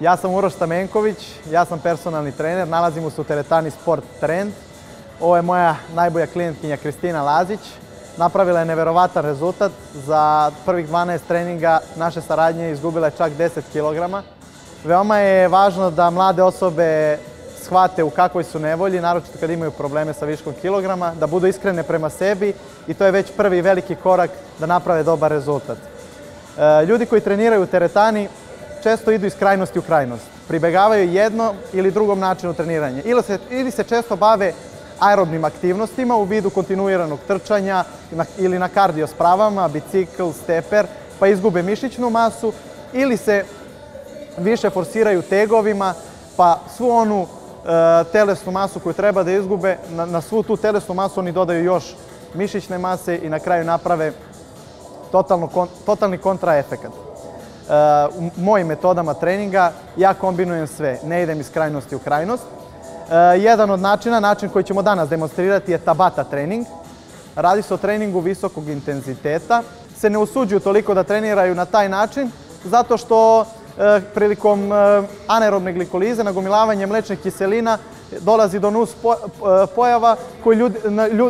Ja sam Uroš Stamenković, ja sam personalni trener, nalazimo se u teretani Sport Trend. Ovo je moja najbolja klijentkinja Kristina Lazić. Napravila je neverovatan rezultat. Za prvih 12 treninga naše saradnje izgubila je čak 10 kg. Veoma je važno da mlade osobe shvate u kakvoj su nevolji, naročito kad imaju probleme sa viškom kilograma, da budu iskrene prema sebi i to je već prvi veliki korak da naprave dobar rezultat. E, ljudi koji treniraju u teretani često idu iz krajnosti u krajnost. Pribegavaju jednom ili drugom načinu treniranja. Ili se, često bave aerobnim aktivnostima u vidu kontinuiranog trčanja ili na kardio spravama, bicikl, steper, pa izgube mišićnu masu ili se više forsiraju tegovima, pa svu onu e, telesnu masu koju treba da izgube, na, svu tu telesnu masu oni dodaju još mišićne mase i na kraju naprave totalni kontraefekat. U mojim metodama treninga ja kombinujem sve, ne idem iz krajnosti u krajnost. Uh, jedan od načina, način koji ćemo danas demonstrirati je Tabata trening. Radi se o treningu visokog intenziteta. Se ne usuđuju toliko da treniraju na taj način, zato što uh, prilikom anaerobne glikolize, nagomilavanje mlečnih kiselina, dolazi do nus pojava koji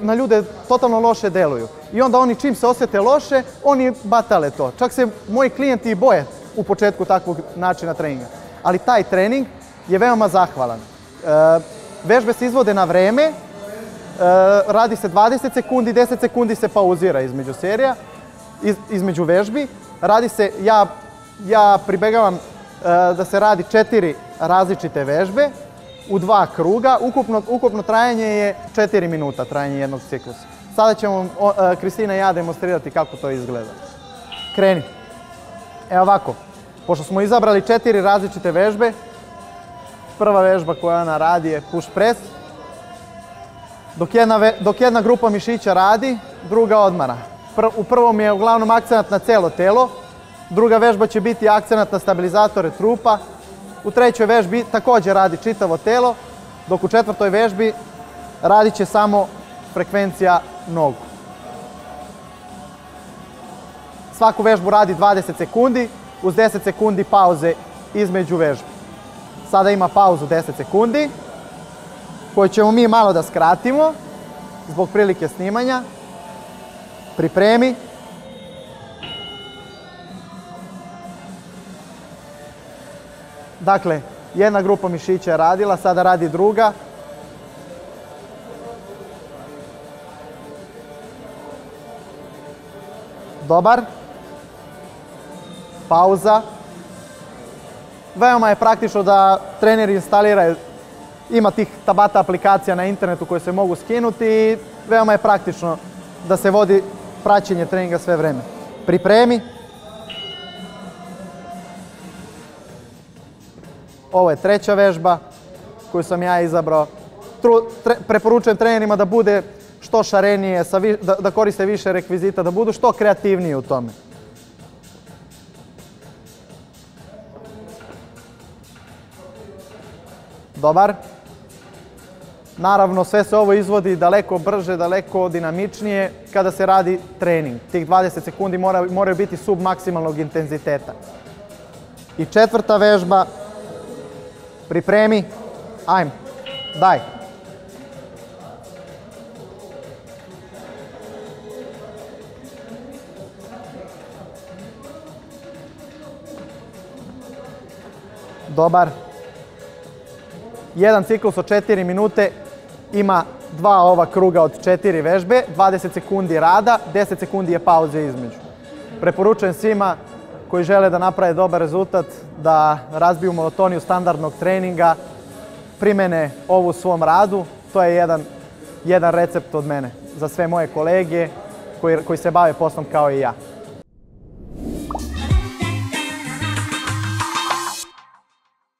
na ljude totalno loše deluju. I onda oni čim se osjete loše, oni batale to. Čak se moji klijenti i boje u početku takvog načina treninga. Ali taj trening je veoma zahvalan. E, vežbe se izvode na vreme, e, radi se 20 sekundi, 10 sekundi se pauzira između serija, iz, između vežbi. Radi se, ja, ja pribegavam e, da se radi četiri različite vežbe, u dva kruga. Ukupno, ukupno trajanje je 4 minuta trajanje jednog ciklusa. Sada ćemo e, Kristina i ja demonstrirati kako to izgleda. Kreni. Evo ovako, pošto smo izabrali četiri različite vežbe, prva vežba koja ona radi je push press. Dok jedna, dok jedna grupa mišića radi, druga odmara. u prvom je uglavnom akcenat na celo telo, druga vežba će biti akcenat na stabilizatore trupa, u trećoj vežbi također radi čitavo telo, dok u četvrtoj vežbi radit će samo frekvencija nogu. Svaku vežbu radi 20 sekundi, uz 10 sekundi pauze između vežbi. Sada ima pauzu 10 sekundi, koju ćemo mi malo da skratimo, zbog prilike snimanja. Pripremi. Dakle, jedna grupa mišića je radila, sada radi druga. Dobar. Pauza. Veoma je praktično da treneri instaliraju, ima tih tabata aplikacija na internetu koje se mogu skinuti i veoma je praktično da se vodi praćenje treninga sve vreme. Pripremi. Ovo je treća vežba koju sam ja izabrao. preporučujem trenerima da bude što šarenije, da, koriste više rekvizita, da budu što kreativniji u tome. Dobar. Naravno, sve se ovo izvodi daleko brže, daleko dinamičnije kada se radi trening. Tih 20 sekundi moraju biti submaksimalnog intenziteta. I četvrta vežba Pripremi. Ajmo. Daj. Dobar. Jedan ciklus od 4 minute ima dva ova kruga od 4 vežbe, 20 sekundi rada, 10 sekundi je pauze između. Preporučujem svima koji žele da naprave dobar rezultat, da razbiju monotoniju standardnog treninga, primene ovu u svom radu. To je jedan, jedan recept od mene za sve moje kolege koji, koji se bave poslom kao i ja.